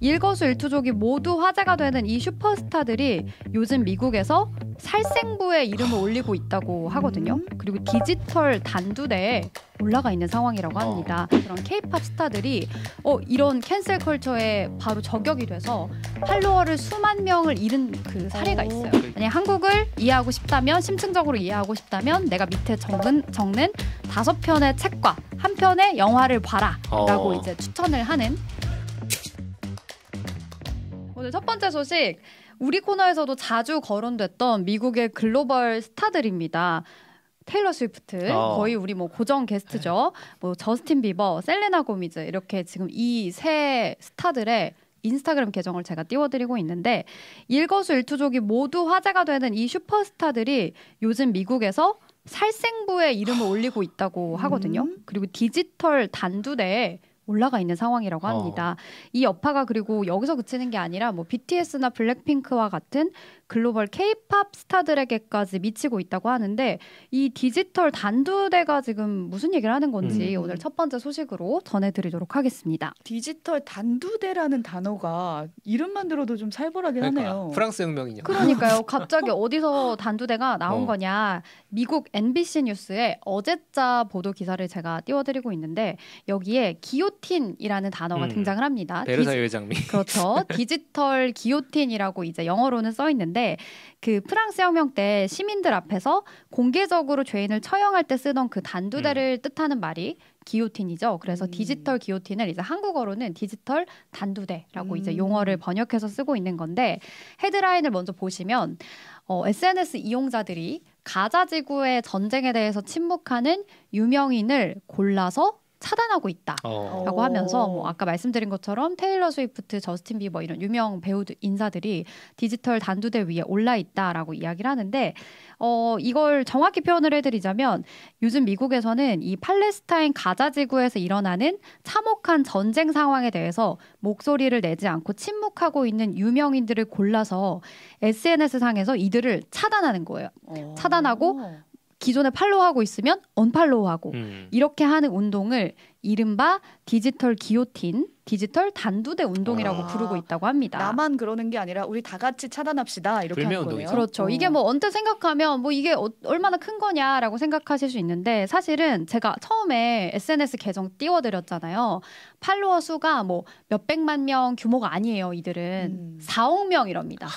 일거수일투족이 모두 화제가 되는 이 슈퍼스타들이 요즘 미국에서 살생부의 이름을 올리고 있다고 하거든요. 그리고 디지털 단두대에 올라가 있는 상황이라고 합니다. 그런 케이팝 스타들이 어, 이런 캔슬 컬처에 바로 저격이 돼서 팔로워를 수만 명을 잃은 그 사례가 있어요. 만약 한국을 이해하고 싶다면 심층적으로 이해하고 싶다면 내가 밑에 적은 적는 다섯 편의 책과 한 편의 영화를 봐라라고 어. 이제 추천을 하는 오늘 첫 번째 소식 우리 코너에서도 자주 거론됐던 미국의 글로벌 스타들입니다. 테일러 스위프트 어. 거의 우리 뭐 고정 게스트죠. 뭐 저스틴 비버, 셀레나 고메즈 이렇게 지금 이 세 스타들의 인스타그램 계정을 제가 띄워드리고 있는데 일거수일투족이 모두 화제가 되는 이 슈퍼스타들이 요즘 미국에서 살생부에 이름을 올리고 있다고 하거든요. 그리고 디지털 단두대에 올라가 있는 상황이라고 어. 합니다. 이 여파가 그리고 여기서 그치는 게 아니라 뭐 BTS나 블랙핑크와 같은 글로벌 K-팝 스타들에게까지 미치고 있다고 하는데 이 디지털 단두대가 지금 무슨 얘기를 하는 건지 음. 오늘 첫 번째 소식으로 전해드리도록 하겠습니다. 디지털 단두대라는 단어가 이름만 들어도 좀 살벌하긴 그러니까 하네요. 프랑스 혁명이냐. 그러니까요. 갑자기 어디서 단두대가 나온 어. 거냐. 미국 NBC 뉴스에 어제자 보도 기사를 제가 띄워드리고 있는데 여기에 기요틴이라는 단어가 음. 등장을 합니다. 베르사유 회장미. 그렇죠. 디지털 기요틴이라고 이제 영어로는 써 있는데 그 프랑스 혁명 때 시민들 앞에서 공개적으로 죄인을 처형할 때 쓰던 그 단두대를 뜻하는 말이 기요틴이죠. 그래서 음. 디지털 기요틴을 이제 한국어로는 디지털 단두대라고 이제 음. 용어를 번역해서 쓰고 있는 건데 헤드라인을 먼저 보시면 어, SNS 이용자들이 가자 지구의 전쟁에 대해서 침묵하는 유명인을 골라서 차단하고 있다. 어. 라고 하면서 뭐 아까 말씀드린 것처럼 테일러 스위프트, 저스틴 비버 이런 유명 배우들 인사들이 디지털 단두대 위에 올라 있다라고 이야기를 하는데 어 이걸 정확히 표현을 해드리자면 요즘 미국에서는 이 팔레스타인 가자 지구에서 일어나는 참혹한 전쟁 상황에 대해서 목소리를 내지 않고 침묵하고 있는 유명인들을 골라서 SNS 상에서 이들을 차단하는 거예요. 어. 차단하고 기존에 팔로우하고 있으면 언팔로우하고 음. 이렇게 하는 운동을 이른바 디지털 기요틴, 디지털 단두대 운동이라고 아, 부르고 있다고 합니다. 나만 그러는 게 아니라 우리 다 같이 차단합시다 이렇게 하는 거네요. 불매운동이죠. 그렇죠. 어. 이게 뭐 언뜻 생각하면 뭐 이게 어- 얼마나 큰 거냐라고 생각하실 수 있는데 사실은 제가 처음에 SNS 계정 띄워드렸잖아요. 팔로워 수가 뭐 몇백만 명 규모가 아니에요. 이들은 음. 4억 명이랍니다.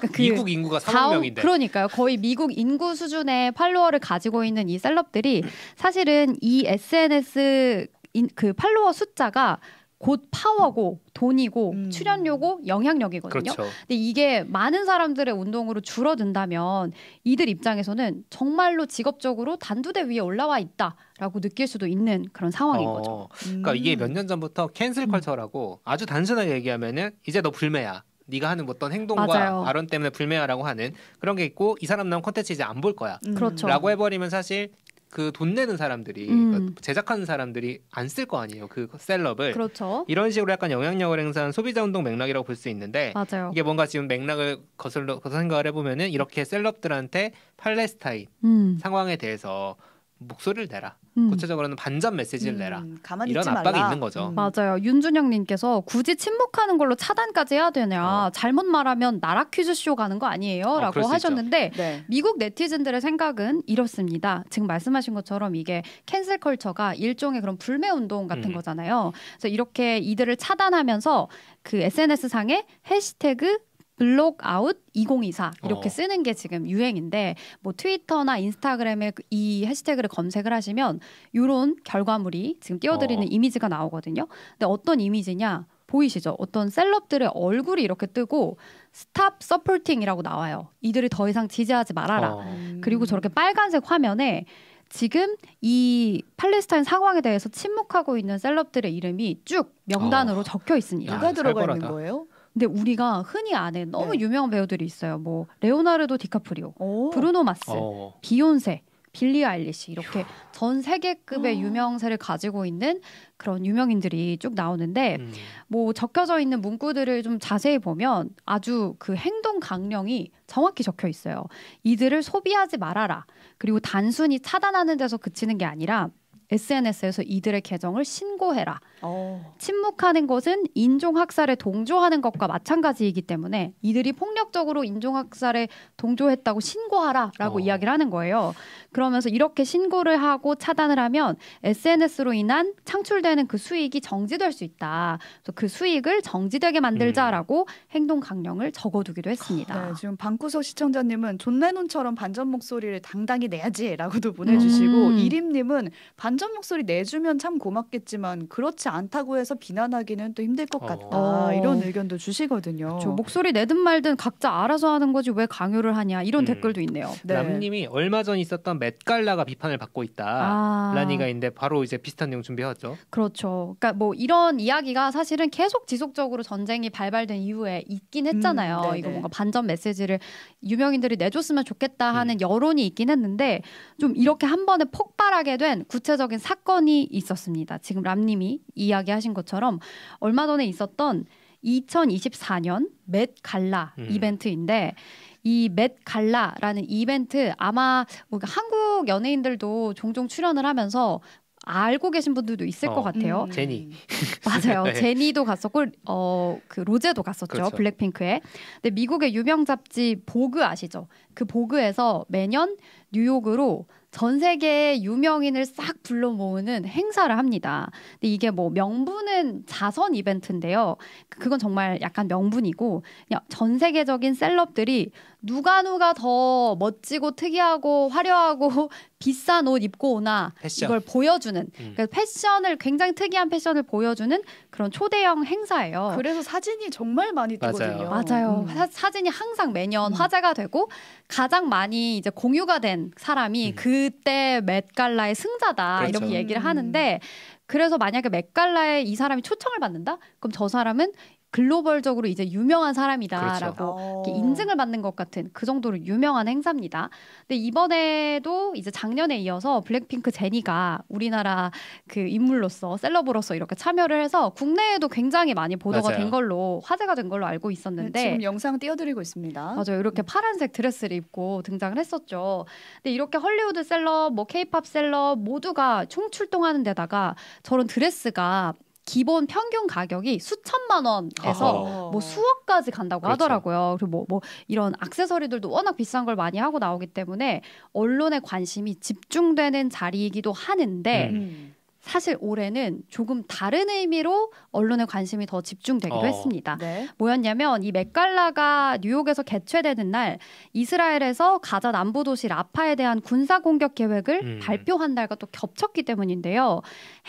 그러니까 그 미국 인구가 3억 4억 명인데. 그러니까요. 거의 미국 인구 수준의 팔로워를 가지고 있는 이 셀럽들이 사실은 이 SNS 인, 그 팔로워 숫자가 곧 파워고 돈이고 음. 출연료고 영향력이거든요. 그렇죠. 근데 이게 많은 사람들의 운동으로 줄어든다면 이들 입장에서는 정말로 직업적으로 단두대 위에 올라와 있다라고 느낄 수도 있는 그런 상황인 거죠. 어, 음. 그러니까 이게 몇 년 전부터 cancel 음. culture라고 아주 단순하게 얘기하면은 이제 너 불매야. 네가 하는 어떤 행동과 맞아요. 발언 때문에 불매야라고 하는 그런 게 있고 이 사람 나온 콘텐츠 이제 안 볼 거야. 음. 그렇죠. 라고 해버리면 사실 그 돈 내는 사람들이 음. 그러니까 제작하는 사람들이 안 쓸 거 아니에요. 그 셀럽을 그렇죠. 이런 식으로 약간 영향력을 행사한 소비자 운동 맥락이라고 볼 수 있는데 맞아요. 이게 뭔가 지금 맥락을 거슬러 거슬러 생각을 해보면은 이렇게 셀럽들한테 팔레스타인 음, 상황에 대해서 목소리를 내라. 음. 구체적으로는 반전 메시지를 음, 내라. 가만히 이런 있지 압박이 말라. 있는 거죠. 음. 맞아요. 윤준영님께서 굳이 침묵하는 걸로 차단까지 해야 되냐? 어. 잘못 말하면 나락 퀴즈 쇼 가는 거 아니에요? 어, 라고 하셨는데 네. 미국 네티즌들의 생각은 이렇습니다. 지금 말씀하신 것처럼 이게 cancel culture가 일종의 그런 불매 운동 같은 음. 거잖아요. 그래서 이렇게 이들을 차단하면서 그 SNS 상에 해시태그 blockout 2024 이렇게 어. 쓰는 게 지금 유행인데 뭐 트위터나 인스타그램에 그 이 해시태그를 검색을 하시면 이런 결과물이 지금 띄워드리는 어. 이미지가 나오거든요. 근데 어떤 이미지냐 보이시죠? 어떤 셀럽들의 얼굴이 이렇게 뜨고 stop supporting이라고 나와요. 이들을 더 이상 지지하지 말아라. 어. 음. 그리고 저렇게 빨간색 화면에 지금 이 팔레스타인 상황에 대해서 침묵하고 있는 셀럽들의 이름이 쭉 명단으로 어. 적혀 있습니다. 야, 누가 들어가 있는. 거예요? 근데 우리가 흔히 아는 너무 네. 유명한 배우들이 있어요. 뭐 레오나르도 디카프리오, 오. 브루노 마스, 어. 비욘세, 빌리 아일리시 이렇게 전 세계급의 어. 유명세를 가지고 있는 그런 유명인들이 쭉 나오는데 음. 뭐 적혀져 있는 문구들을 좀 자세히 보면 아주 그 행동 강령이 정확히 적혀 있어요. 이들을 소비하지 말아라. 그리고 단순히 차단하는 데서 그치는 게 아니라 SNS에서 이들의 계정을 신고해라. 어. 침묵하는 것은 인종학살에 동조하는 것과 마찬가지이기 때문에 이들이 폭력적으로 인종학살에 동조했다고 신고하라라고 어. 이야기를 하는 거예요. 그러면서 이렇게 신고를 하고 차단을 하면 SNS로 인한 창출되는 그 수익이 정지될 수 있다. 그래서 그 수익을 정지되게 만들자라고 행동 강령을 적어두기도 했습니다. 네, 지금 방구석 시청자님은 존 레논처럼 반전 목소리를 당당히 내야지라고도 보내주시고 음. 이림님은 반전 목소리 내주면 참 고맙겠지만 그렇지 않다고 해서 비난하기는 또 힘들 것 같다 어. 이런 의견도 주시거든요. 그렇죠. 목소리 내든 말든 각자 알아서 하는 거지 왜 강요를 하냐 이런 음. 댓글도 있네요. 네. 남님이 얼마 전 있었던 맷갈라가 비판을 받고 있다. 아. 라니가 있는데 바로 이제 비슷한 내용 준비해왔죠. 그렇죠. 그러니까 뭐 이런 이야기가 사실은 계속 지속적으로 전쟁이 발발된 이후에 있긴 했잖아요. 음. 이거 뭔가 반전 메시지를 유명인들이 내줬으면 좋겠다 하는 여론이 있긴 했는데 좀 이렇게 한 번에 폭발하게 된 구체적인 사건이 있었습니다. 지금 람님이 이야기하신 것처럼 얼마 전에 있었던 2024년 맷 갈라 음. 이벤트인데 이맷 갈라라는 이벤트 아마 우리가 한국 연예인들도 종종 출연을 하면서 알고 계신 분들도 있을 어. 것 같아요. 음. 제니. 맞아요. 네. 제니도 갔었고 어그 로제도 갔었죠. 그렇죠. 블랙핑크에. 근데 미국의 유명 잡지 보그 아시죠? 그 보그에서 매년 뉴욕으로 전 세계의 유명인을 싹 불러 모으는 행사를 합니다. 근데 이게 뭐 명분은 자선 이벤트인데요. 그건 정말 약간 명분이고 그냥 전 세계적인 셀럽들이 누가 누가 더 멋지고 특이하고 화려하고 비싼 옷 입고 오나 패션. 이걸 보여주는 음. 그래서 패션을 굉장히 특이한 패션을 보여주는 그런 초대형 행사예요. 그래서 사진이 정말 많이 맞아요. 뜨거든요. 맞아요. 음. 사, 사진이 항상 매년 음. 화제가 되고 가장 많이 이제 공유가 된 사람이 음. 그때 맷갈라의 승자다 그렇죠. 이렇게 얘기를 음. 하는데 그래서 만약에 맷갈라에 이 사람이 초청을 받는다? 그럼 저 사람은 글로벌적으로 이제 유명한 사람이다라고 그렇죠. 어. 인증을 받는 것 같은 그 정도로 유명한 행사입니다. 근데 이번에도 이제 작년에 이어서 블랙핑크 제니가 우리나라 그 인물로서 셀러브로서 이렇게 참여를 해서 국내에도 굉장히 많이 보도가 맞아요. 된 걸로 화제가 된 걸로 알고 네, 있었는데 지금 영상 띄워드리고 있습니다. 맞아요. 이렇게 파란색 드레스를 입고 등장을 했었죠. 근데 이렇게 헐리우드 셀럽, 뭐 케이팝 셀럽 모두가 총출동하는 데다가 저런 드레스가 기본 평균 가격이 수천만 원에서 어허. 뭐 수억까지 간다고 그렇죠. 하더라고요. 그리고 뭐, 뭐 이런 액세서리들도 워낙 비싼 걸 많이 하고 나오기 때문에 언론의 관심이 집중되는 자리이기도 하는데 음. 음. 사실 올해는 조금 다른 의미로 언론의 관심이 더 집중되기도 어. 했습니다. 네. 뭐였냐면 이 맥갈라가 뉴욕에서 개최되는 날 이스라엘에서 가자 남부 도시 라파에 대한 군사 공격 계획을 음. 발표한 날과 또 겹쳤기 때문인데요.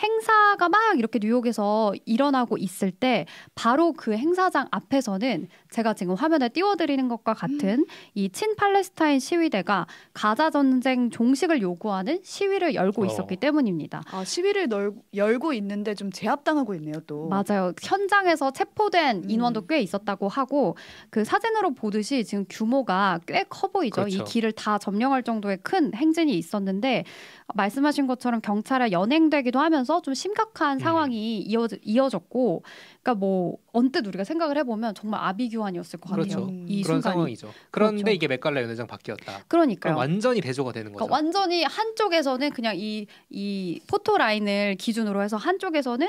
행사가 막 이렇게 뉴욕에서 일어나고 있을 때 바로 그 행사장 앞에서는 제가 지금 화면에 띄워드리는 것과 같은 이 친 팔레스타인 시위대가 가자 전쟁 종식을 요구하는 시위를 열고 어. 있었기 때문입니다. 아, 시위를 널, 열고 있는데 좀 제압당하고 있네요, 또. 맞아요. 현장에서 체포된 음. 인원도 꽤 있었다고 하고 그 사진으로 보듯이 지금 규모가 꽤 커 보이죠. 그렇죠. 이 길을 다 점령할 정도의 큰 행진이 있었는데 말씀하신 것처럼 경찰에 연행되기도 하면서 좀 심각한 음. 상황이 이어, 이어졌고 그러니까 뭐 언뜻 우리가 생각을 해보면 정말 아비규환이었을 것 그렇죠. 같아요. 음. 이 그런 순간이. 상황이죠. 그런데 그렇죠. 이게 맥갈라 연회장 바뀌었다. 그러니까요. 그럼 완전히 대조가 되는 거죠. 그러니까 완전히 한쪽에서는 그냥 이, 이 포토 라인을 기준으로 해서 한쪽에서는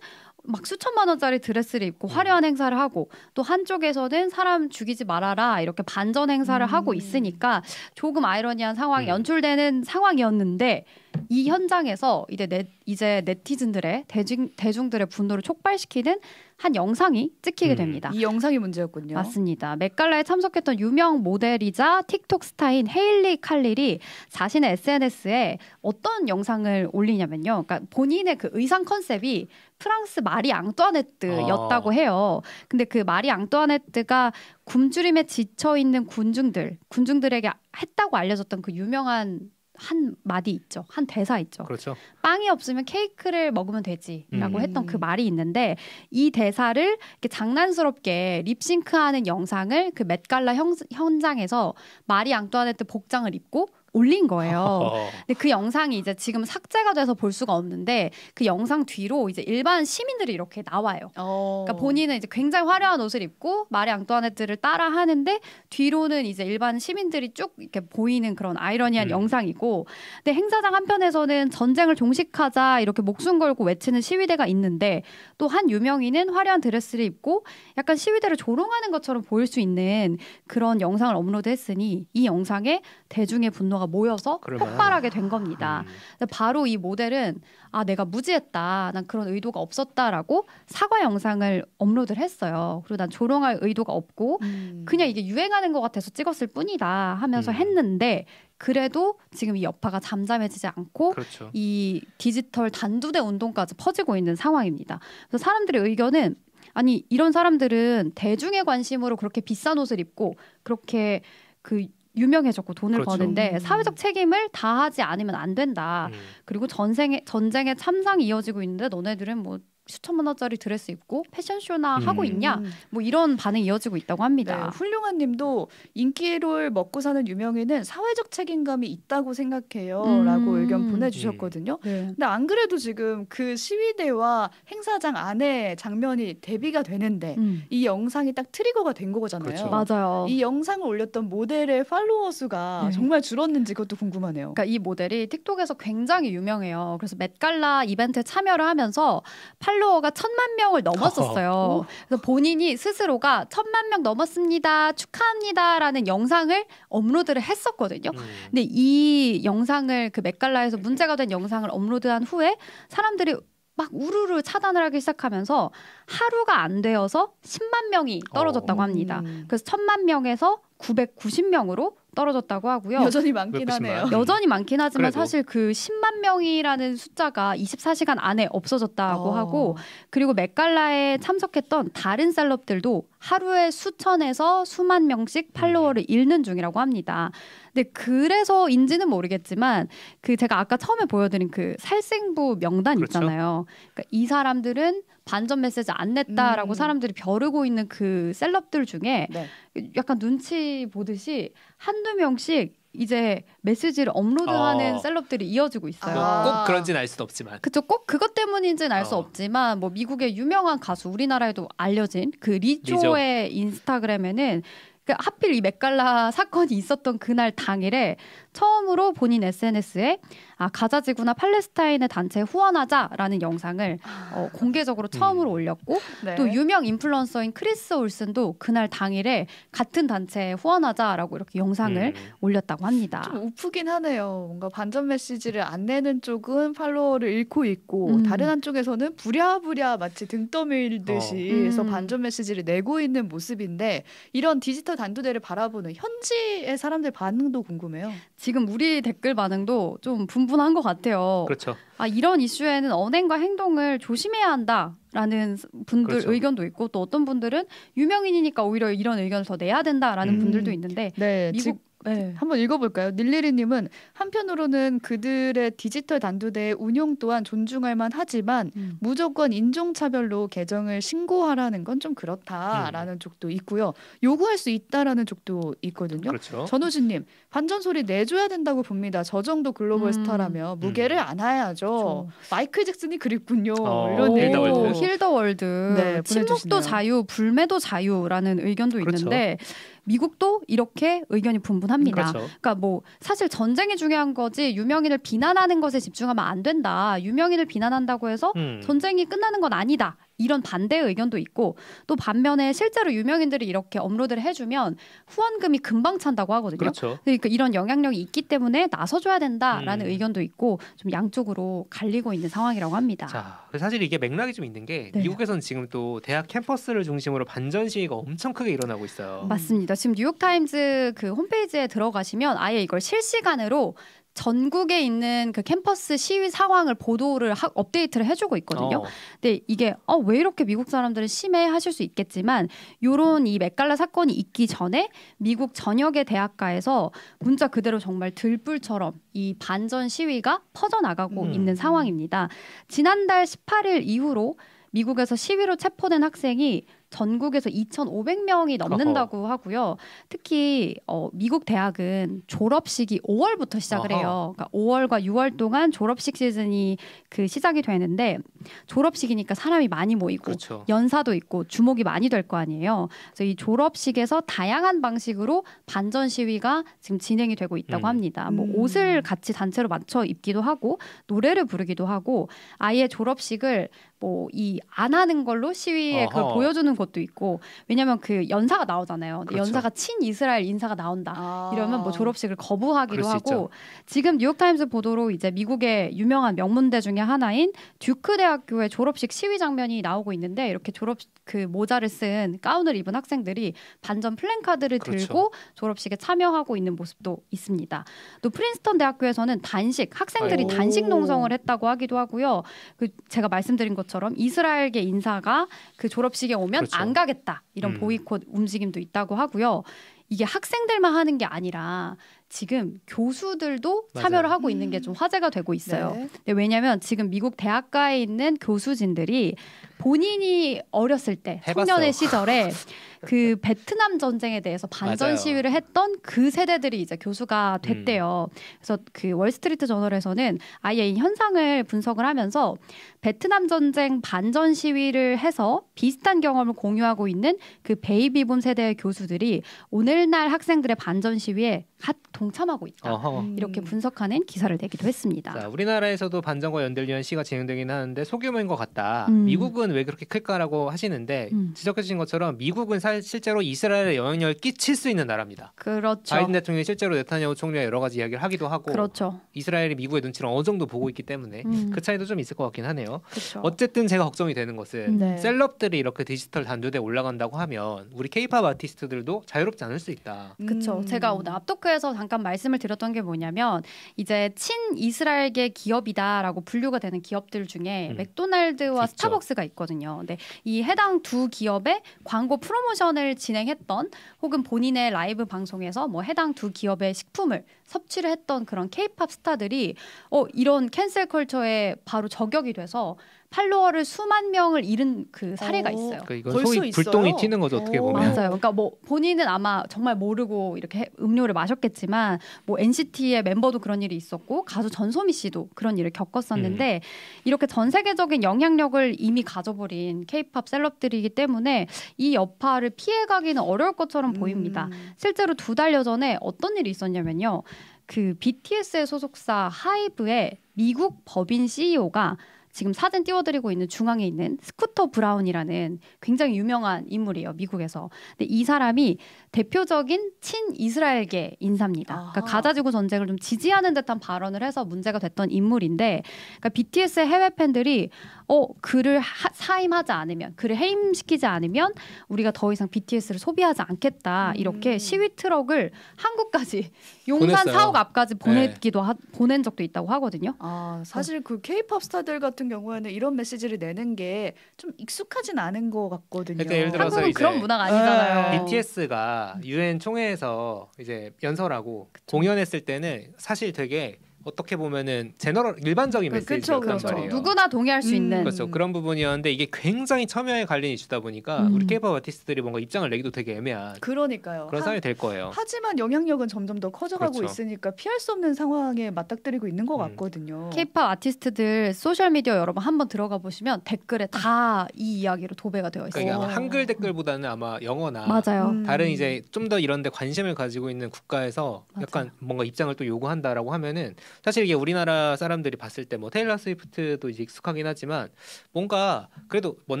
막 수천만 원짜리 드레스를 입고 음. 화려한 행사를 하고 또 한쪽에서는 사람 죽이지 말아라 이렇게 반전 행사를 음. 하고 있으니까 조금 아이러니한 상황이 음. 연출되는 상황이었는데 이 현장에서 이제 네, 이제 네티즌들의 대중 대중들의 분노를 촉발시키는 한 영상이 찍히게 음. 됩니다. 이 영상이 문제였군요. 맞습니다. 맥갈라에 참석했던 유명 모델이자 틱톡 스타인 헤일리 칼릴이 자신의 SNS에 어떤 영상을 올리냐면요. 그러니까 본인의 그 의상 컨셉이 프랑스 마리 앙뚜아네트였다고 아. 해요. 근데 그 마리 앙뚜아네트가 굶주림에 지쳐 있는 군중들, 군중들에게 했다고 알려졌던 그 유명한 한 마디 있죠. 한 대사 있죠. 그렇죠. 빵이 없으면 케이크를 먹으면 되지라고 음. 했던 그 말이 있는데 이 대사를 이렇게 장난스럽게 립싱크하는 영상을 그 맷갈라 형, 현장에서 마리 앙뚜아네트 복장을 입고 올린 거예요. 어. 근데 그 영상이 이제 지금 삭제가 돼서 볼 수가 없는데 그 영상 뒤로 이제 일반 시민들이 이렇게 나와요. 어. 그러니까 본인은 이제 굉장히 화려한 옷을 입고 마리 앙뚜아네트를 따라 하는데 뒤로는 이제 일반 시민들이 쭉 이렇게 보이는 그런 아이러니한 음. 영상이고 근데 행사장 한편에서는 전쟁을 종식하자 이렇게 목숨 걸고 외치는 시위대가 있는데 또 한 유명인은 화려한 드레스를 입고 약간 시위대를 조롱하는 것처럼 보일 수 있는 그런 영상을 업로드했으니 이 영상에 대중의 분노가 모여서 그럴만하네. 폭발하게 된 겁니다. 음. 바로 이 모델은 아 내가 무지했다 난 그런 의도가 없었다라고 사과 영상을 업로드를 했어요 그리고 난 조롱할 의도가 없고 음. 그냥 이게 유행하는 것 같아서 찍었을 뿐이다 하면서 음. 했는데 그래도 지금 이 여파가 잠잠해지지 않고 그렇죠. 이 디지털 단두대 운동까지 퍼지고 있는 상황입니다 그래서 사람들의 의견은 아니 이런 사람들은 대중의 관심으로 그렇게 비싼 옷을 입고 그렇게 그 유명해졌고 돈을 그렇죠. 버는데 음. 사회적 책임을 다하지 않으면 안 된다. 음. 그리고 전쟁에 전쟁에 참상이 이어지고 있는데 너네들은 뭐 수천만 원짜리 드레스 입고 패션쇼나 음. 하고 있냐? 뭐 이런 반응이 이어지고 있다고 네, 합니다. 훌륭한 님도 인기를 먹고 사는 유명인은 사회적 책임감이 있다고 생각해요. 음. 라고 의견 보내주셨거든요. 네. 근데 안 그래도 지금 그 시위대와 행사장 안에 장면이 대비가 되는데 음. 이 영상이 딱 트리거가 된 거잖아요. 그렇죠. 맞아요. 이 영상을 올렸던 모델의 팔로워 수가 네. 정말 줄었는지 그것도 궁금하네요. 그러니까 이 모델이 틱톡에서 굉장히 유명해요. 그래서 맷갈라 이벤트에 참여를 하면서 팔 로워가 천만 명을 넘었었어요. 그래서 본인이 스스로가 천만 명 넘었습니다. 축하합니다라는 영상을 업로드를 했었거든요. 음. 근데 이 영상을 그 맥갈라에서 문제가 된 영상을 업로드한 후에 사람들이 막 우르르 차단을 하기 시작하면서 하루가 안 되어서 10만 명이 떨어졌다고 어. 합니다. 음. 그래서 1000만 명에서 990명으로 떨어졌다고 하고요. 여전히 많긴. 하네요. 여전히 많긴 하지만 그래도. 사실 그 10만 명이라는 숫자가 24시간 안에 없어졌다고 어. 하고 그리고 맥갈라에 참석했던 다른 셀럽들도 하루에 수천에서 수만 명씩 팔로워를 잃는 중이라고 합니다. 근데 그래서인지는 모르겠지만 그 제가 아까 처음에 보여드린 그 살생부 명단 그렇죠. 있잖아요. 그러니까 이 사람들은 반전 메시지 안 냈다라고 음. 사람들이 벼르고 있는 그 셀럽들 중에 네. 약간 눈치 보듯이 한두 명씩 이제 메시지를 업로드하는 어. 셀럽들이 이어지고 있어요. 뭐 아. 꼭 그런지는 알 수도 없지만. 그쵸 꼭 그것 때문인지는 알수 어. 없지만 뭐 미국의 유명한 가수 우리나라에도 알려진 그 리조의 인스타그램에는 그 하필 이 Met Gala 사건이 있었던 그날 당일에 처음으로 본인 SNS에 아 가자지구나 팔레스타인의 단체에 후원하자라는 영상을 어, 공개적으로 처음으로 음. 올렸고 네. 또 유명 인플루언서인 크리스 올슨도 그날 당일에 같은 단체에 후원하자라고 이렇게 영상을 음. 올렸다고 합니다. 좀 웃프긴 하네요. 뭔가 반전 메시지를 안 내는 쪽은 팔로워를 잃고 있고 음. 다른 한쪽에서는 부랴부랴 마치 등 떠밀듯이 어. 해서 음. 반전 메시지를 내고 있는 모습인데 이런 디지털 단두대를 바라보는 현지의 사람들 반응도 궁금해요. 지금 우리 댓글 반응도 좀 분분한 것 같아요. 그렇죠. 아, 이런 이슈에는 언행과 행동을 조심해야 한다 라는 분들 그렇죠. 의견도 있고 또 어떤 분들은 유명인이니까 오히려 이런 의견을 더 내야 된다라는 음. 분들도 있는데 네, 미국 네. 한번 읽어볼까요? 닐리리님은 한편으로는 그들의 디지털 단두대의 운용 또한 존중할 만하지만 음. 무조건 인종차별로 계정을 신고하라는 건 좀 그렇다라는 쪽도 있고요. 요구할 수 있다라는 쪽도 있거든요. 그렇죠. 전우진님 반전 소리 내줘야 된다고 봅니다. 저 정도 글로벌 음. 스타라면 무게를 안아야죠. 그렇죠. 마이클 잭슨이 그립군요. 어, 이런 Heal the 얘기도. World. Heal the World 네, 침묵도. 자유, 불매도 자유라는 의견도 그렇죠. 있는데 미국도 이렇게 의견이 분분합니다. 그렇죠. 그러니까 뭐 사실 전쟁이 중요한 거지 유명인을 비난하는 것에 집중하면 안 된다. 유명인을 비난한다고 해서 음. 전쟁이 끝나는 건 아니다. 이런 반대 의견도 있고 또 반면에 실제로 유명인들이 이렇게 업로드를 해주면 후원금이 금방 찬다고 하거든요. 그렇죠. 그러니까 이런 영향력이 있기 때문에 나서줘야 된다라는 음. 의견도 있고 좀 양쪽으로 갈리고 있는 상황이라고 합니다. 자, 사실 이게 맥락이 좀 있는 게 네. 미국에서는 지금 또 대학 캠퍼스를 중심으로 반전 시위가 엄청 크게 일어나고 있어요. 맞습니다. 지금 뉴욕 타임즈 그 홈페이지에 들어가시면 아예 이걸 실시간으로 전국에 있는 그 캠퍼스 시위 상황을 보도를 하, 업데이트를 해주고 있거든요. 어, 근데 이게 어, 왜 이렇게 미국 사람들은 심해 하실 수 있겠지만 요런 이 맥갈라 사건이 있기 전에 미국 전역의 대학가에서 문자 그대로 정말 들불처럼 이 반전 시위가 퍼져나가고 음. 있는 상황입니다. 지난달 18일 이후로 미국에서 시위로 체포된 학생이 전국에서 2,500명이 넘는다고 하고요. 특히 어, 미국 대학은 졸업식이 5월부터 시작을 어허. 해요. 그러니까 5월과 6월 동안 졸업식 시즌이 그 시작이 되는데 졸업식이니까 사람이 많이 모이고 그렇죠. 연사도 있고 주목이 많이 될 거 아니에요. 그래서 이 졸업식에서 다양한 방식으로 반전 시위가 지금 진행이 되고 있다고 음. 합니다. 뭐 음. 옷을 같이 단체로 맞춰 입기도 하고 노래를 부르기도 하고 아예 졸업식을 뭐 이 안 하는 걸로 시위에 그걸 어허. 보여주는 것도 있고 왜냐면 그 연사가 나오잖아요. 근데 그렇죠. 연사가 친 이스라엘 인사가 나온다. 아. 이러면 뭐 졸업식을 거부하기도 하고 지금 뉴욕타임스 보도로 이제 미국의 유명한 명문대 중에 하나인 듀크 대학교의 졸업식 시위 장면이 나오고 있는데 이렇게 졸업 그 모자를 쓴 가운을 입은 학생들이 반전 플랜카드를 그렇죠. 들고 졸업식에 참여하고 있는 모습도 있습니다. 또 프린스턴 대학교에서는 단식 학생들이 아이고. 단식 농성을 했다고 하기도 하고요. 그 제가 말씀드린 것처럼 이스라엘계 인사가 그 졸업식에 오면 그렇죠. 안 가겠다 이런 음. 보이콧 움직임도 있다고 하고요. 이게 학생들만 하는 게 아니라 지금 교수들도 맞아요. 참여를 하고 있는 게 좀 화제가 되고 있어요. 네. 왜냐하면 지금 미국 대학가에 있는 교수진들이 본인이 어렸을 때 해봤어요. 청년의 시절에 그 베트남 전쟁에 대해서 반전 맞아요. 시위를 했던 그 세대들이 이제 교수가 됐대요. 그래서 그 월스트리트 저널에서는 아예 이 현상을 분석을 하면서 베트남 전쟁 반전 시위를 해서 비슷한 경험을 공유하고 있는 그 베이비붐 세대의 교수들이 오늘날 학생들의 반전 시위에 갓 동참하고 있다. 어허. 음. 이렇게 분석하는 기사를 내기도 했습니다. 자, 우리나라에서도 반전과 연관된 시위가 진행되긴 하는데 소규모인 것 같다. 음. 미국은 왜 그렇게 클까라고 하시는데 음. 지적해 주신 것처럼 미국은 사- 실제로 이스라엘에 영향력을 끼칠 수 있는 나라입니다. 그렇죠. 바이든 대통령이 실제로 네타냐후 총리와 여러 가지 이야기를 하기도 하고 그렇죠. 이스라엘이 미국의 눈치를 어느 정도 보고 있기 때문에 음. 그 차이도 좀 있을 것 같긴 하네요. 그렇죠. 어쨌든 제가 걱정이 되는 것은 네. celeb들이 이렇게 디지털 단두대에 올라간다고 하면 우리 케이팝 아티스트들도 자유롭지 않을 수 있다. 그렇죠. 음. 제가 오늘 앞토크에서 잠깐 말씀을 드렸던 게 뭐냐면 이제 친 이스라엘계 기업이다라고 분류가 되는 기업들 중에 음. 맥도날드와 있죠. 스타벅스가 있거든요. 근데 이 해당 두 기업의 광고 프로모션을 진행했던 혹은 본인의 라이브 방송에서 뭐 해당 두 기업의 식품을 섭취를 했던 그런 케이팝 스타들이 어 이런 cancel culture에 바로 저격이 돼서 팔로워를 수만 명을 잃은 그 사례가 어. 있어요. 그러니까 이건 소위 있어요? 불똥이 튀는 거죠 어떻게 오. 보면. 맞아요. 그러니까 뭐 본인은 아마 정말 모르고 이렇게 해- 음료를 마셨겠지만 뭐 NCT의 멤버도 그런 일이 있었고 가수 전소미 씨도 그런 일을 겪었었는데 이렇게 전 세계적인 영향력을 이미 가져버린 K-팝 celeb들이기 때문에 이 여파를 피해가기는 어려울 것처럼 보입니다. 음. 실제로 두 달여 전에 어떤 일이 있었냐면요. 그 BTS의 소속사 하이브의 미국 법인 CEO가 지금 사진 띄워드리고 있는 중앙에 있는 스쿠터 브라운이라는 굉장히 유명한 인물이에요 미국에서. 근데 이 사람이 대표적인 친 이스라엘계 인사입니다. 그러니까. 가자지구 전쟁을 좀 지지하는 듯한 발언을 해서 문제가 됐던 인물인데, 그러니까 BTS의 해외 팬들이 어 그를 하- 사임하지 않으면, 그를 해임시키지 않으면 우리가 더 이상 BTS를 소비하지 않겠다 음. 이렇게 시위 트럭을 한국까지 용산 보냈어요. 사옥 앞까지 보내기도 하, 보낸 적도 있다고 하거든요. 아 사실 그 K-팝 스타들 같은 경우에는 이런 메시지를 내는 게 좀 익숙하진 않은 것 같거든요. 그러니까 예를 들어서 한국은 이제 그런 문화가 아니잖아요. 네. BTS가 유엔 총회에서 이제 연설하고 공연했을 때는 사실 되게 어떻게 보면은 general 일반적인 그- 메시지였단 그쵸, 그쵸. 말이에요. 누구나 동의할 수 음. 있는 그렇죠. 그런 부분이었는데 이게 굉장히 첨예하게 갈린 이슈다 보니까 음. 우리 케이팝 아티스트들이 뭔가 입장을 내기도 되게 애매한 그러니까요. 그런 하- 상황이 될 거예요. 하지만 영향력은 점점 더 커져가고 그렇죠. 있으니까 피할 수 없는 상황에 맞닥뜨리고 있는 것 음. 같거든요. K-팝 아티스트들 소셜 미디어 여러분 한번 들어가 보시면 댓글에 다 이 이야기로 도배가 되어 있어요. 그러니까 오. 한글 댓글보다는 아마 영어나 맞아요. 음. 다른 이제 좀 더 이런데 관심을 가지고 있는 국가에서 맞아요. 약간 뭔가 입장을 또 요구한다라고 하면은 사실 이게 우리나라 사람들이 봤을 때 뭐 테일러 스위프트도 이제 익숙하긴 하지만 뭔가 그래도 먼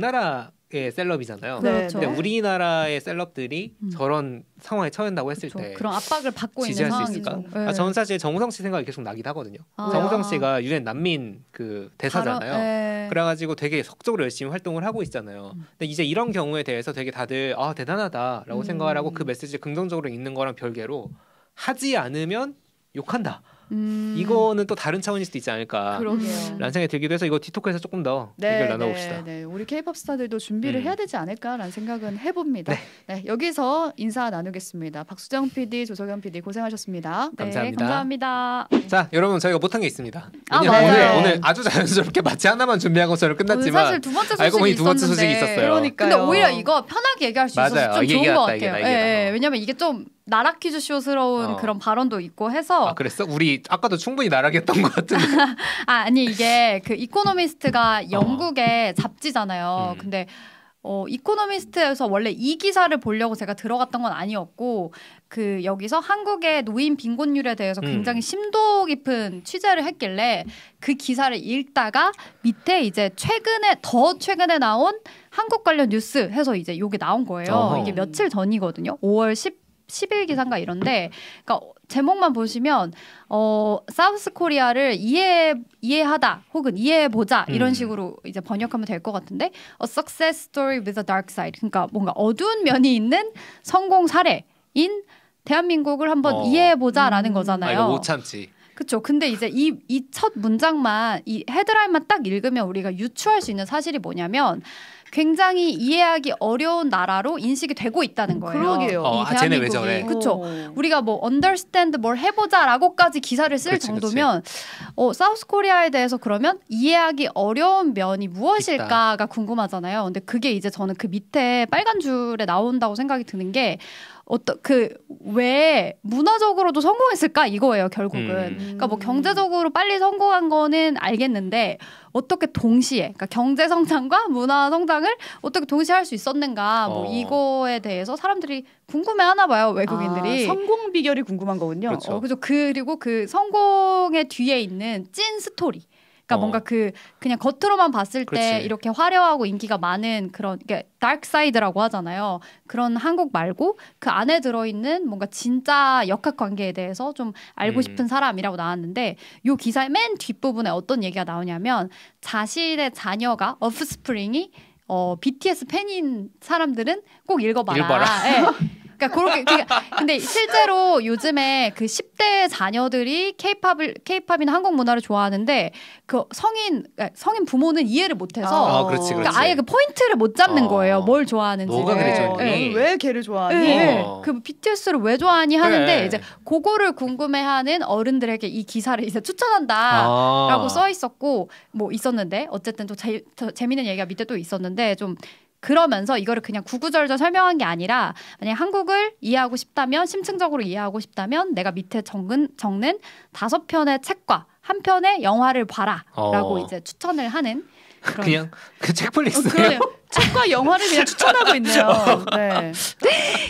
나라의 셀럽이잖아요. 네, 그렇죠. 근데 우리나라의 셀럽들이 음. 저런 상황에 처한다고 했을 그렇죠. 때 그런 압박을 받고 있는 지지할 수 상황이죠. 있을까? 네. 아, 저는 사실 정우성 씨 생각이 계속 나기도 하거든요. 아. 정우성 씨가 유엔 난민 그 대사잖아요. 바로- 네. 그래가지고 되게 적극적으로 열심히 활동을 하고 있잖아요. 음. 근데 이제 이런 경우에 대해서 되게 다들 아 대단하다라고 음. 생각을 하고 그 메시지 긍정적으로 읽는 거랑 별개로 하지 않으면 욕한다. 음. 이거는 또 다른 차원일 수도 있지 않을까. 그러게요. 음. 라는 생각이 들기도 해서 이거 디토크에서 조금 더 얘기를 나눠봅시다. 네, 네. 우리 케이팝 스타들도 준비를 음. 해야 되지 않을까라는 생각은 해봅니다. 네. 네. 여기서 인사 나누겠습니다. 박수정 PD, 조석연 PD 고생하셨습니다. 네, 감사합니다. 감사합니다. 자, 여러분 저희가 못한 게 있습니다. 아, 오늘 맞아요. 오늘 아주 자연스럽게 마치 하나만 준비한 것처럼 오늘 끝났지만 사실 두 번째 소식이 알고 보니 두 번째 있었는데 소식이 있었어요. 그러니까요. 근데 오히려 이거 편하게 얘기할 수 있어서 맞아요. 좀 이게 좋은 것 같아요. 예, 예. 왜냐면 이게 좀 나락 퀴즈쇼스러운 어. 그런 발언도 있고 해서 아 그랬어? 우리 아까도 충분히 나락이었던 것 같은데. 아 아니 이게 그 이코노미스트가 영국의 잡지잖아요. 어. 음. 근데 어 이코노미스트에서 원래 이 기사를 보려고 제가 들어갔던 건 아니었고 그 여기서 한국의 노인 빈곤율에 대해서 음. 굉장히 심도 깊은 취재를 했길래 그 기사를 읽다가 밑에 이제 최근에 더 최근에 나온 한국 관련 뉴스 해서 이제 요게 나온 거예요. 어허. 이게 며칠 전이거든요. 5월 10 10일 기사인가 이런데 그러니까 제목만 보시면 어 South Korea를 이해 이해하다 혹은 이해해 보자 이런 음. 식으로 이제 번역하면 될 것 같은데 a success story with a dark side 그러니까 뭔가 어두운 면이 있는 성공 사례인 대한민국을 한번 어. 이해해 보자라는 음. 아 거잖아요. 이거 못 참지. 그렇죠. 근데 이제 이 이 첫 문장만 이 헤드라인만 딱 읽으면 우리가 유추할 수 있는 사실이 뭐냐면 굉장히 이해하기 어려운 나라로 인식이 되고 있다는 거예요. 그러게요. 어, 이 아, 쟤네 왜 대한민국이. 저래? 그쵸. 오. 우리가 뭐 understand 뭘 해보자라고까지 기사를 쓸 그치, 정도면 어 사우스 코리아에 대해서 그러면 이해하기 어려운 면이 무엇일까가 궁금하잖아요. 근데 그게 이제 저는 그 밑에 빨간 줄에 나온다고 생각이 드는 게 어떤 그왜 문화적으로도 성공했을까 이거예요 결국은. 음. 그러니까 뭐 경제적으로 빨리 성공한 거는 알겠는데 어떻게 동시에 그러니까 경제 성장과 문화 성장을 어떻게 동시에 할 수 있었는가 뭐 어. 이거에 대해서 사람들이 궁금해 하나 봐요 외국인들이. 아, 성공 비결이 궁금한 거군요. 그렇죠. 어, 그죠. 그리고 그 성공의 뒤에 있는 찐 스토리. 그러니까 어. 뭔가 그 그냥 겉으로만 봤을 때 그렇지. 이렇게 화려하고 인기가 많은 그런 게 dark side라고 하잖아요. 그런 한국 말고 그 안에 들어 있는 뭔가 진짜 역학 관계에 대해서 좀 알고 음. 싶은 사람이라고 나왔는데 요 기사의 맨 뒷부분에 어떤 얘기가 나오냐면 자신의 자녀가 어프스프링이 어 BTS 팬인 사람들은 꼭 읽어봐라. 읽어봐라. 예. 그러니까 그렇게 그러니까 근데 실제로 요즘에 그 10대 자녀들이 케이팝을 케이팝이나 한국 문화를 좋아하는데 그 성인 그러니까 성인 부모는 이해를 못 해서 아, 그렇지, 그렇지. 그러니까 아예 그 포인트를 못 잡는 어. 거예요. 뭘 좋아하는지. 뭐가 그래, 어, 저기. 너는 왜 걔를 좋아하니? 네. 어. 그 BTS를 왜 좋아하니 하는데 그래. 이제 그거를 궁금해하는 어른들에게 이 기사를 이제 추천한다. 아. 라고 써 있었고 뭐 있었는데 어쨌든 또 재, 더 재밌는 얘기가 밑에 또 있었는데 좀 그러면서 이거를 그냥 구구절절 설명한 게 아니라 만약 한국을 이해하고 싶다면 심층적으로 이해하고 싶다면 내가 밑에 적은 적는 다섯 편의 책과 한 편의 영화를 봐라라고 어. 이제 추천을 하는 그냥 그 어, 책플릭스. 그러네요. 책과 영화를 그냥 추천하고 있네요. 네.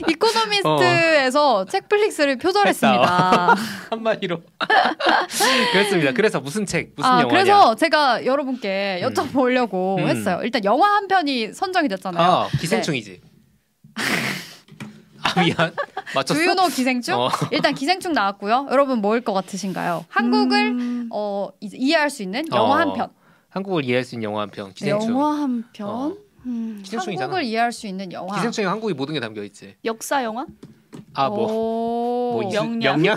이코노미스트에서 책플릭스를 표절했습니다. 한마디로. 그렇습니다. 그래서 무슨 책, 무슨 아, 영화냐? 그래서 제가 여러분께 음. 여쭤보려고 음. 했어요. 일단 영화 한 편이 선정이 됐잖아요. 아 기생충이지. 아 미안. 맞췄어. 두유노 기생충? 어. 일단 기생충 나왔고요. 여러분 뭐일 것 같으신가요? 한국을 음, 어, 이제 이해할 수 있는 영화 어. 한 편. 한국을 이해할 수 있는 영화 한 편. 기생충. 영화 한 편. 어. 음, 기생충이잖아. 한국을 이해할 수 있는 영화. 기생충에 한국이 모든 게 담겨 있지. 역사 영화? 아 뭐. 오. 뭐 유- 영양. 영양?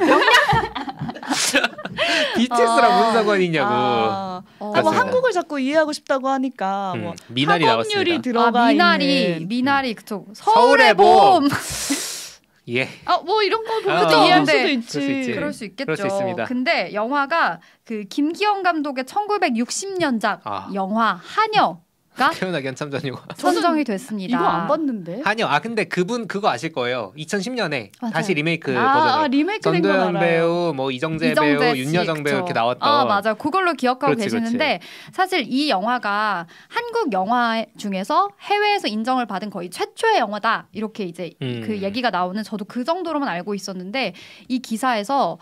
BTS랑 무슨 상관이 있냐고. 아, 어. 아, 뭐. 한국을 자꾸 이해하고 싶다고 하니까 음, 뭐 미나리 나왔습니다. 들어가 아, 미나리, 있는 미나리 그쪽 서울의 서울의 봄. 예. 아뭐 이런 거 보면 아, 또 이해할 수도 있지. 그럴 수 있지. 그럴 수 있겠죠. 그럴 수. 근데 영화가 그 김기영 감독의 1960년작 아. 영화 하녀가 태어나기 한 참 전 영화. 선정이 됐습니다. 이거 안 봤는데. 하녀. 아 근데 그분 그거 아실 거예요. 2010년에 맞아요. 다시 리메이크 아, 아 버전으로. 리메이크 된건. 배우, 뭐 이정재, 이정재 배우, 씨, 윤여정 배우 그쵸. 이렇게 나왔던. 아 맞아 그걸로 기억하고 그렇지, 계시는데 사실 이 영화가 한국 영화 중에서 해외에서 인정을 받은 거의 최초의 영화다 이렇게 이제 음. 그 얘기가 나오는 저도 그 정도로만 알고 있었는데 이 기사에서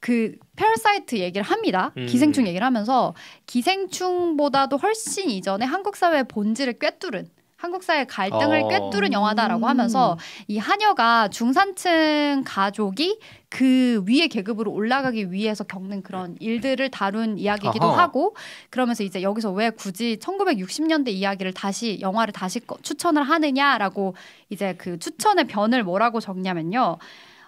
그 패러사이트 얘기를 합니다. 음. 기생충 얘기를 하면서 기생충보다도 훨씬 이전에 한국 사회의 본질을 꿰뚫은 한국 사회의 갈등을 어. 꿰뚫은 영화다라고 음. 하면서 이 한여가 중산층 가족이 그 위의 계급으로 올라가기 위해서 겪는 그런 일들을 다룬 이야기이기도 어허. 하고 그러면서 이제 여기서 왜 굳이 1960년대 이야기를 다시 영화를 다시 꺼- 추천을 하느냐라고 이제 그 추천의 변을 뭐라고 적냐면요.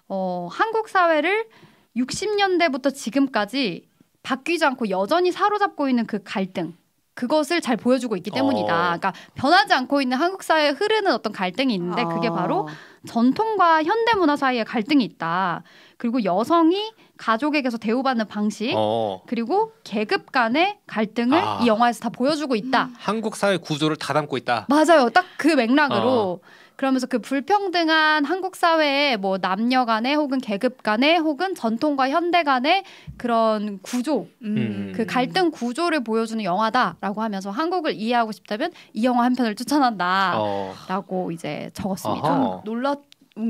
어, 한국 사회를 60년대부터 지금까지 바뀌지 않고 여전히 사로잡고 있는 그 갈등. 그것을 잘 보여주고 있기 때문이다. 어. 그러니까 변하지 않고 있는 한국 사회에 흐르는 어떤 갈등이 있는데 그게 아. 바로 전통과 현대 문화 사이에 갈등이 있다. 그리고 여성이 가족에게서 대우받는 방식 어. 그리고 계급 간의 갈등을 아. 이 영화에서 다 보여주고 있다. 한국 사회 구조를 다 담고 있다. 맞아요. 딱 그 맥락으로 어. 그러면서 그 불평등한 한국 사회의 뭐 남녀 간의 혹은 계급 간의 혹은 전통과 현대 간의 그런 구조, 음. 그 갈등 구조를 보여주는 영화다라고 하면서 한국을 이해하고 싶다면 이 영화 한 편을 추천한다라고 어. 이제 적었습니다. 놀랐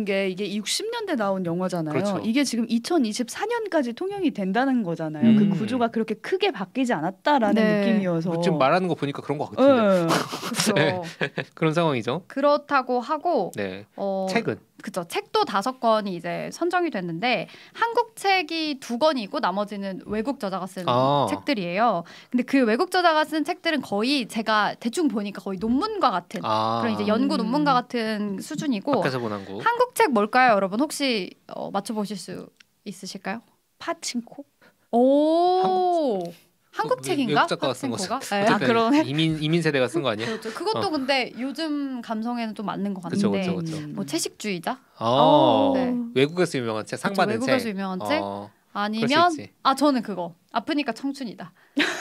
게 이게 60년대 나온 영화잖아요. 그렇죠. 이게 지금 2024년까지 통용이 된다는 거잖아요. 음. 그 구조가 그렇게 크게 바뀌지 않았다라는 네. 느낌이어서. 지금 말하는 거 보니까 그런 것 같은데 예. 그렇죠. 그런 상황이죠. 그렇다고 하고 네. 어, 책은 그쵸. 책도 다섯 권이 이제 선정이 됐는데 한국 책이 두 권이 있고 나머지는 외국 저자가 쓴 아. 책들이에요. 근데 그 외국 저자가 쓴 책들은 거의 제가 대충 보니까 거의 논문과 같은 아 그런 이제 연구 음. 논문과 같은 수준이고 한국. 한국 책 뭘까요, 여러분? 혹시 어, 맞춰 보실 수 있으실까요? 파친코? 오 한국, 그 책인가? 작가가 쓴 거죠. 파친코가? 네. 아, 그러네. 이민 이민 세대가 쓴 거 아니에요? 그렇죠. 그것도 어. 근데 요즘 감성에는 좀 맞는 것 같은데 그쵸, 그쵸. 뭐 채식주의자 어. 네. 외국에서 유명한 책, 상 받은 외국에서 책. 유명한 책 어. 아니면. 아 저는 그거 아프니까 청춘이다.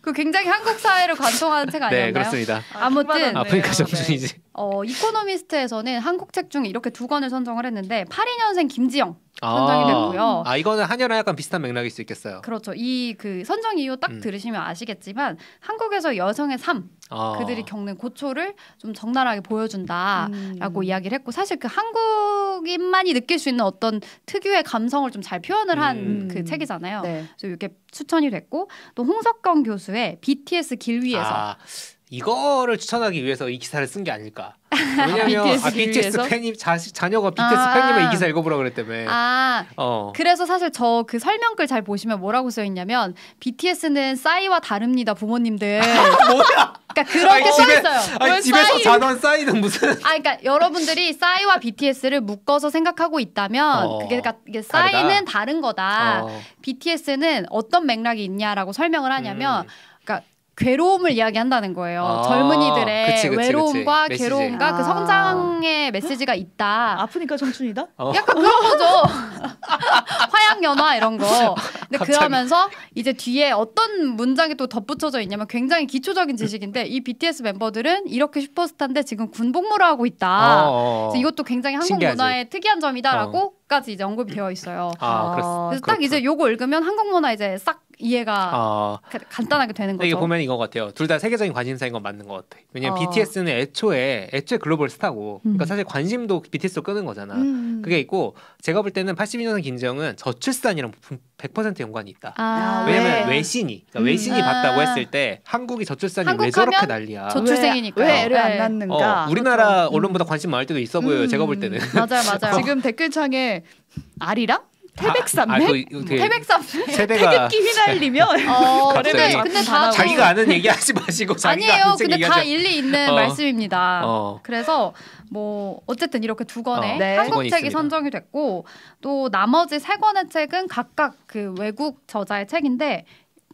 그 굉장히 한국 사회를 관통하는 책 아니었나요? 네, 그렇습니다. 아무튼 아프니까 네. 정준이지. 어, 이코노미스트에서는 한국 책 중에 이렇게 두 권을 선정을 했는데 82년생 김지영 선정이 됐고요. 아 이거는 한여랑 약간 비슷한 맥락일 수 있겠어요. 그렇죠. 이 그 선정 이유 딱 음. 들으시면 아시겠지만 한국에서 여성의 삶, 아. 그들이 겪는 고초를 좀 적나라하게 보여준다라고 음. 이야기를 했고 사실 그 한국인만이 느낄 수 있는 어떤 특유의 감성을 좀 잘 표현을 한 음. 그 책이잖아요. 네. 그래서 이렇게 추천이 됐고 또 홍석경 교수의 BTS 길 위에서 아, 이거를 추천하기 위해서 이 기사를 쓴 게 아닐까. 왜냐면 BTS 아, 길 BTS? 팬이 자, 자녀가 BTS 아. 팬이면 이 기사 읽어보라 그랬다며. 아 어. 그래서 사실 저 그 설명글 잘 보시면 뭐라고 써 있냐면 BTS는 싸이와 다릅니다 부모님들. 뭐야? 그러니까 그렇게 써 있어요. 아니 왜 집에서 싸이? 자던 싸이는 무슨? 아, 그러니까 여러분들이 싸이와 BTS를 묶어서 생각하고 있다면 어, 그게 그러니까 이게 다르다? 싸이는 다른 거다. 어. BTS는 어떤 맥락이 있냐라고 설명을 하냐면 음. 괴로움을 이야기한다는 거예요. 아, 젊은이들의 그치, 그치, 외로움과 그치. 괴로움과 그 메시지. 성장의 메시지가 있다. 아프니까 청춘이다? 어. 약간 그런 거죠. 화양연화 이런 거. 근데 갑자기. 그러면서 이제 뒤에 어떤 문장이 또 덧붙여져 있냐면 굉장히 기초적인 지식인데 이 BTS 멤버들은 이렇게 슈퍼스타인데 지금 군복무를 하고 있다. 어, 어. 그래서 이것도 굉장히 한국 신기하지. 문화의 특이한 점이다라고까지 이제 언급이 되어 있어요. 아, 아, 그래서 딱 이제 요거 읽으면 한국 문화 이제 싹 이해가 아. 가- 간단하게 되는 근데 이게 거죠. 보면 이거 같아요. 둘 다 세계적인 관심사인 건 맞는 것 같아. 왜냐면 어. BTS는 애초에 애초에 글로벌 스타고, 그러니까 음. 사실 관심도 BTS로 끄는 거잖아. 음. 그게 있고 제가 볼 때는 82년생 김지영은 저출산이랑 100% 연관이 있다. 아, 왜냐면 왜? 외신이 그러니까 음. 외신이 아. 봤다고 했을 때 한국이 저출산이 왜 저렇게 난리야. 저- 저출생이니까요. 왜, 왜 애를 네. 안 낳는가? 어, 우리나라 그렇죠. 언론보다 관심 많을 때도 있어 보여요. 음. 제가 볼 때는. 맞아요, 맞아요. 지금 댓글창에 아리랑 태백산맥 아, 아, 그, 그 태백산 세대가 태극기 휘날리며 어, 근데. 근데 다 자기가 아는 얘기 하지 마시고 자기가 아니에요. 아는 책 근데 다 얘기하자. 일리 있는 어. 말씀입니다. 어. 그래서 뭐 어쨌든 이렇게 두 권의 어, 네. 한국 책이 있습니다. 선정이 됐고 또 나머지 세 권의 책은 각각 그 외국 저자의 책인데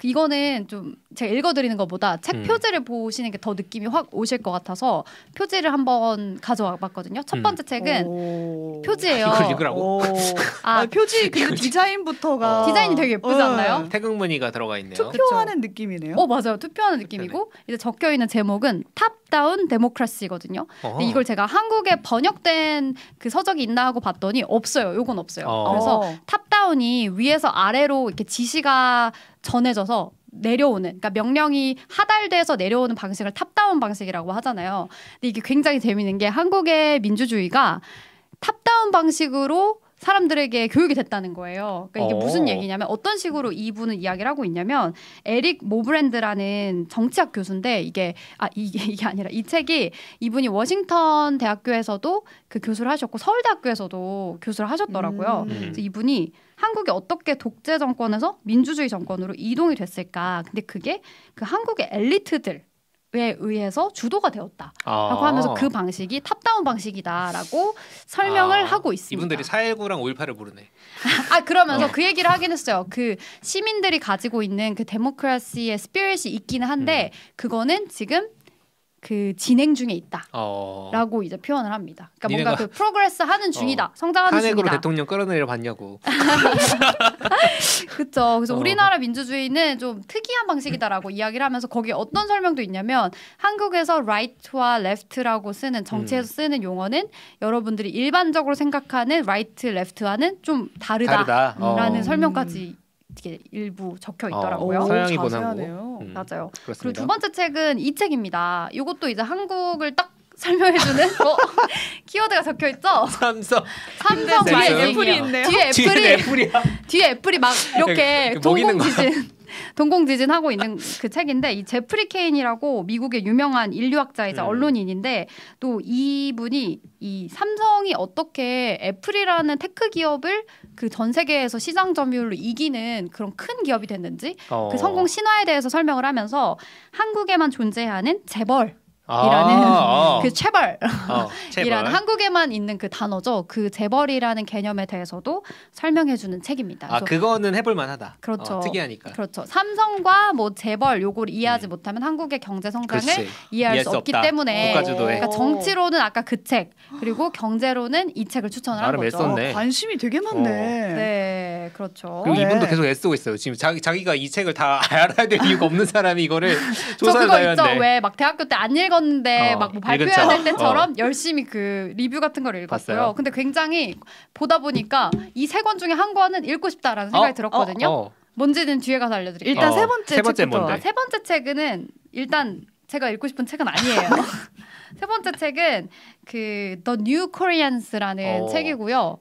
이거는 좀 제가 읽어드리는 것보다 책 음. 표지를 보시는 게 더 느낌이 확 오실 것 같아서 표지를 한번 가져와 봤거든요. 첫 음. 번째 책은 오. 표지예요. 이걸 읽으라고? 오. 아, 아, 표지 근데 디자인부터가 어. 디자인이 되게 예쁘지 어. 않나요? 태극무늬가 들어가 있네요. 투표하는 느낌이네요. 어 맞아요. 투표하는 느낌이고 이제 적혀 있는 제목은 Top-Down Democracy거든요. 근데 이걸 제가 한국에 번역된 그 서적이 있나 하고 봤더니 없어요. 요건 없어요. 어. 그래서 어. top-down이 위에서 아래로 이렇게 지시가 전해져서 내려오는 그러니까 명령이 하달돼서 내려오는 방식을 top-down 방식이라고 하잖아요. 근데 이게 굉장히 재미있는 게 한국의 민주주의가 top-down 방식으로 사람들에게 교육이 됐다는 거예요. 그러니까 이게 어. 무슨 얘기냐면 어떤 식으로 이분은 이야기를 하고 있냐면 에릭 모브랜드라는 정치학 교수인데 이게 아 이게 이게 아니라 이 책이 이분이 워싱턴 대학교에서도 그 교수를 하셨고 서울대학교에서도 교수를 하셨더라고요. 음. 그래서 이분이 한국이 어떻게 독재 정권에서 민주주의 정권으로 이동이 됐을까? 근데 그게 그 한국의 엘리트들 의해서 주도가 되었다라고 아. 하면서 그 방식이 top-down 방식이다라고 설명을 아, 하고 있습니다. 이분들이 419랑 518을 모르네. 아 그러면서 어. 그 얘기를 하긴 했어요. 그 시민들이 가지고 있는 그 democracy의 spirit이 있기는 한데 음. 그거는 지금 그 진행 중에 있다라고 어. 이제 표현을 합니다. 그러니까 어. 뭔가 그 progress 하는 중이다, 성장하는 탄핵으로 중이다. 대통령 끌어내려 봤냐고. 그렇죠. 그래서 어. 우리나라 민주주의는 좀 특이한 방식이다라고 이야기를 하면서 거기에 어떤 설명도 있냐면 한국에서 right와 left라고 쓰는 정치에서 음. 쓰는 용어는 여러분들이 일반적으로 생각하는 right, left와는 좀 다르다라는 다르다. 어. 설명까지 이게 일부 적혀 있더라고요. 어, 오, 서양이 본 자세하네요. 음, 맞아요. 그리고 그렇습니다. 두 번째 책은 이 책입니다. 이것도 이제 한국을 딱 설명해주는 어? 키워드가 적혀 있죠. 삼성. 삼성 뒤에 애플이 있네요. 뒤에 애플이 애플이야. 뒤에 애플이 막 이렇게 먹이는 동공지진 동공지진 하고 있는 그 책인데 이 제프리 케인이라고 미국의 유명한 인류학자이자 음. 언론인인데 또 이분이 이 삼성이 어떻게 애플이라는 tech 기업을 그 전 세계에서 시장 점유율로 이기는 그런 큰 기업이 됐는지 어. 그 성공 신화에 대해서 설명을 하면서 한국에만 존재하는 재벌 아, 이라는 어. 그 재벌 어. 이라는 한국에만 있는 그 단어죠. 그 재벌이라는 개념에 대해서도 설명해주는 책입니다. 아 그거는 해볼 만하다. 그렇죠. 어, 특이하니까. 그렇죠. 삼성과 뭐 재벌 요걸 이해하지 음. 못하면 한국의 경제 성장을 그렇지. 이해할 수 수 없기 없다. 때문에 국가주도에. 그러니까 정치로는 아까 그 책 그리고 경제로는 이 책을 추천을 한 나름 거죠. 애썼네. 어, 관심이 되게 많네. 네, 그렇죠. 그리고 네. 이분도 계속 애쓰고 있어요. 지금 자기 자기가 이 책을 다 알아야 될 이유가 없는 사람이 이거를 저 조사를 그거 해야 있죠. 하는데. 왜막 대학교 때 안 읽 었는데 어, 막뭐 발표해야 될 척. 때처럼 열심히 그 리뷰 같은 걸 읽었고요. 봤어요? 근데 굉장히 보다 보니까 이 세 권 중에 한 권은 읽고 싶다라는 생각이 어? 들었거든요. 어, 뭔지는 뒤에 가서 알려드릴게요. 일단 어, 세 번째 세 번째 책부터. 아, 세 번째 책은 일단 제가 읽고 싶은 책은 아니에요. 세 번째 책은 그 The New Koreans라는 어. 책이고요.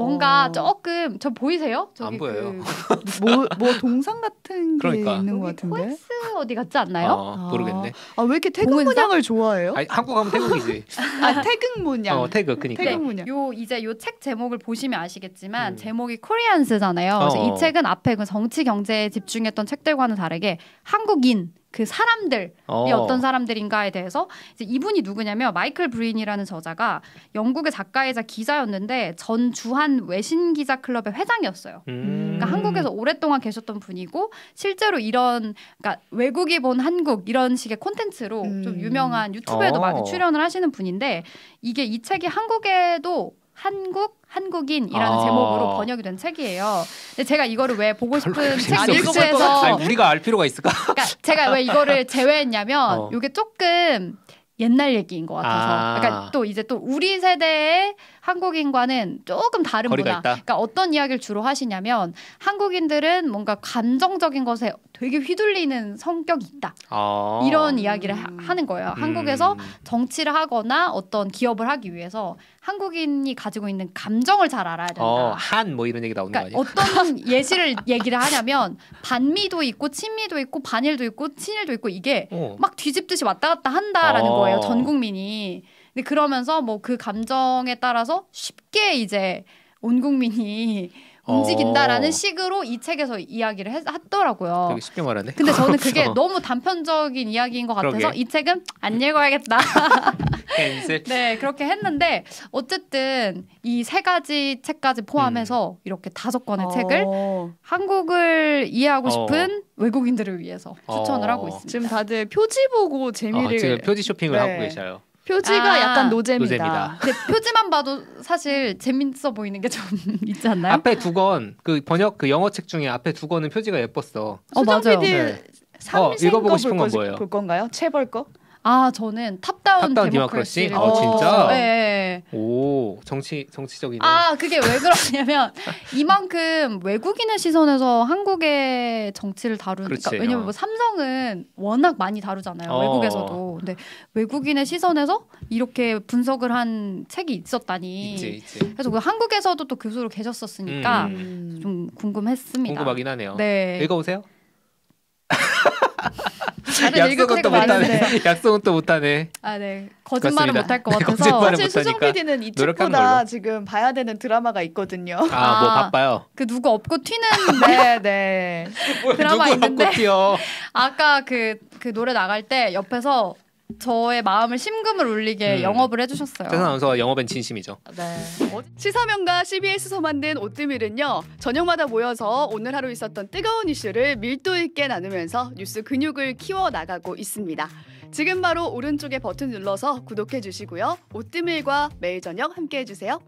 뭔가 어. 조금 저 보이세요? 저기 안 보여요. 그 뭐, 뭐 동상 같은 게 그러니까. 있는 것 같은데. 코엑스 어디 같지 않나요? 어, 아. 모르겠네. 아 왜 이렇게 태극 봉은사? 문양을 좋아해요? 아니, 한국 가면 태국이지. 아 태극 문양. 어, 태국 그니까. 태국 문양. 요 이제 요 책 제목을 보시면 아시겠지만 음. 제목이 코리안스잖아요. 그래서 어. 이 책은 앞에 그 정치 경제에 집중했던 책들과는 다르게 한국인 그 사람들이 어. 어. 떤 사람들인가에 대해서 이제 이분이 누구냐면 마이클 브린이라는 저자가 영국의 작가이자 기자였는데 전 주한 외신 기자 클럽의 회장이었어요. 음. 그러니까 한국에서 오랫동안 계셨던 분이고 실제로 이런 그러니까 외국이 본 한국 이런 식의 콘텐츠로 음. 좀 유명한 유튜브에도 어. 많이 출연을 하시는 분인데 이게 이 책이 한국에도 한국 한국인이라는 아. 제목으로 번역이 된 책이에요. 근데 제가 이거를 왜 보고 싶은 별로 책 재밌어 보일 것 리스트에서 같아. 아니, 우리가 알 필요가 있을까? 그러니까 제가 왜 이거를 제외했냐면 어. 이게 조금 옛날 얘기인 것 같아서 아. 그러니까 또 이제 또 우리 세대의 한국인과는 조금 다른 문화 있다. 그러니까 어떤 이야기를 주로 하시냐면 한국인들은 뭔가 감정적인 것에 되게 휘둘리는 성격이 있다 어. 이런 이야기를 하, 는 거예요 음. 한국에서 정치를 하거나 어떤 기업을 하기 위해서 한국인이 가지고 있는 감정을 잘 알아야 된다 어, 한뭐 이런 얘기 나오는 거 그러니까 아니야? 어떤 예시를 얘기를 하냐면 반미도 있고 친미도 있고 반일도 있고 친일도 있고 이게 어. 막 뒤집듯이 왔다 갔다 한다라는 어. 거예요 전 국민이. 근데 그러면서 뭐 그 감정에 따라서 쉽게 이제 온 국민이 어. 움직인다라는 식으로 이 책에서 이야기를 했, 하더라고요. 되게 쉽게 말하네. 근데 저는 그게 어. 너무 단편적인 이야기인 것 같아서 그러게. 이 책은 안 읽어야겠다. 네, 그렇게 했는데 어쨌든 이 세 가지 책까지 포함해서 이렇게 다섯 권의 책을 어, 한국을 이해하고 어. 싶은 외국인들을 위해서 추천을 어. 하고 있습니다. 지금 다들 표지 보고 재미를 어, 지금 표지 쇼핑을 네. 하고 계셔요. 표지가 아, 약간 노잼이다. 노잼이다. 근데 표지만 봐도 사실 재밌어 보이는 게 좀 있지 않나요? 앞에 두 권 그 번역 그 영어 책 중에 앞에 두 권은 표지가 예뻤어. 어, 맞아요. PD 네. 삼생 읽어보고 거 싶은 볼건 뭐예요? 볼 건가요? 체벌 거? 아 저는 top-down, top-down democracy. democracy? 어, 진짜? 네. 오 정치 정치적이네. 아 그게 왜 그러냐면 이만큼 외국인의 시선에서 한국의 정치를 다루는 그렇지, 왜냐면 어. 뭐 삼성은 워낙 많이 다루잖아요 어. 외국에서도 근데 외국인의 시선에서 이렇게 분석을 한 책이 있었다니 있지 있지. 그래서 그 한국에서도 또 교수로 계셨었으니까 음. 좀 궁금했습니다. 궁금하긴 하네요. 네. 읽어보세요. 약속은 또 못하네. 약속은 또 못하네. 아, 네. 거짓말은. 못할 것 네, 같아서 거짓말은 사실 수정 PD는 이 책보다. 지금 봐야 되는 드라마가 있거든요. 아, 뭐 아. 바빠요. 그 누구 없고 튀는 네, 네. 드라마 누구 있는데. 아까 그, 그 노래 나갈 때 옆에서 저의 마음을 심금을 울리게 음. 영업을 해주셨어요. 아나운서 영업엔 진심이죠. 네. 시사명과 CBS에서 만든 오뜨밀은요 저녁마다 모여서 오늘 하루 있었던 뜨거운 이슈를 밀도 있게 나누면서 뉴스 근육을 키워 나가고 있습니다. 지금 바로 오른쪽에 버튼 눌러서 구독해 주시고요. 오뜨밀과 매일 저녁 함께 해주세요.